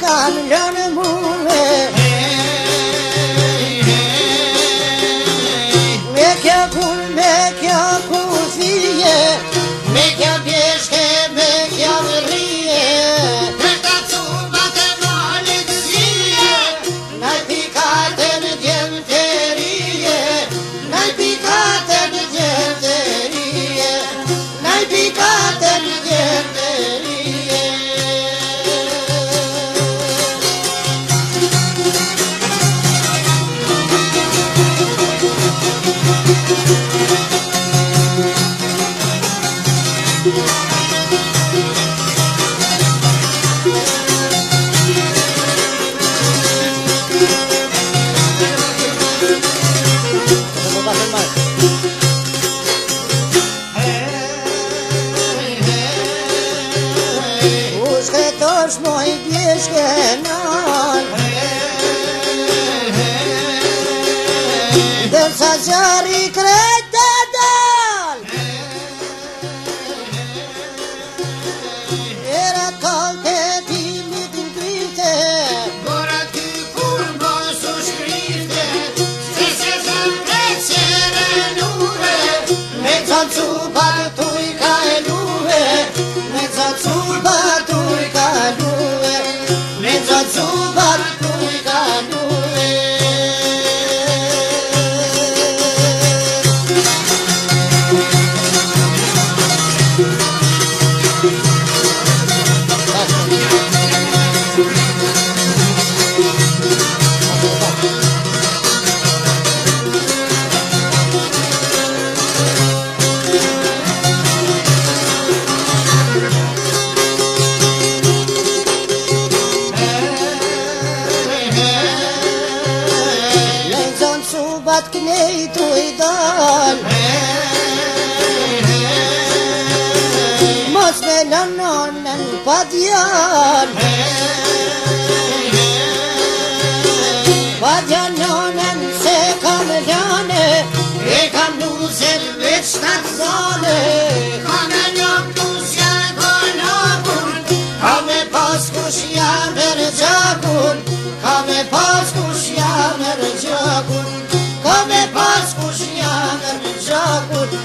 kanë lënë muve Me kja kun, me kja kufije Me kja pjeshke, me kja vërrije. Për të cuba të malit zije Në pikatën djemë të rije Në pikatën djemë të rije Në pikatën djemë të rije was immer. وش محيط يشكنان دل سجاري cubat knejtu i dal Mos me lënonën pa djal Pa djanonën se kam ljane E kam luzet veç të zone Ka me njëm lusja cozinhada, me jogo.